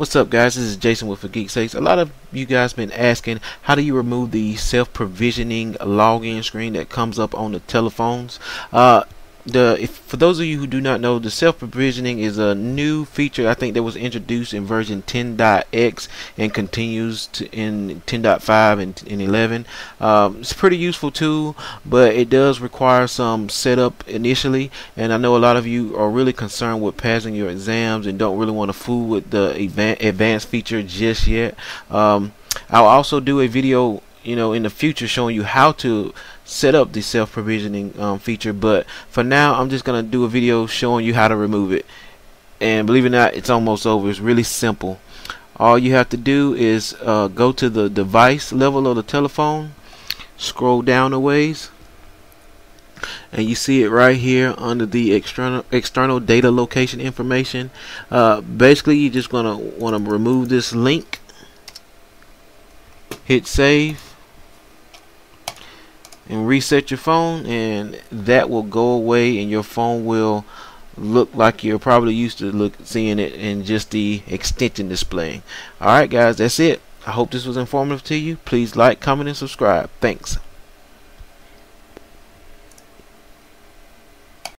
What's up guys, this is Jason with For Geek Sakes. A lot of you guys been asking how do you remove the self-provisioning login screen that comes up on the telephones. Uh, the if, for those of you who do not know the self-provisioning is a new feature I think that was introduced in version 10.x and continues to in 10.5 and, and 11 um, it's a pretty useful tool but it does require some setup initially and I know a lot of you are really concerned with passing your exams and don't really want to fool with the advanced feature just yet. Um, I'll also do a video you know in the future showing you how to set up the self-provisioning um, feature but for now I'm just gonna do a video showing you how to remove it. And believe it or not it's almost over. It's really simple. All you have to do is uh, go to the device level of the telephone scroll down a ways and you see it right here under the external external data location information. Uh, basically you're just gonna want to remove this link. Hit save and reset your phone and that will go away and your phone will look like you're probably used to look seeing it in just the extension display. Alright guys that's it. I hope this was informative to you. Please like comment and subscribe. Thanks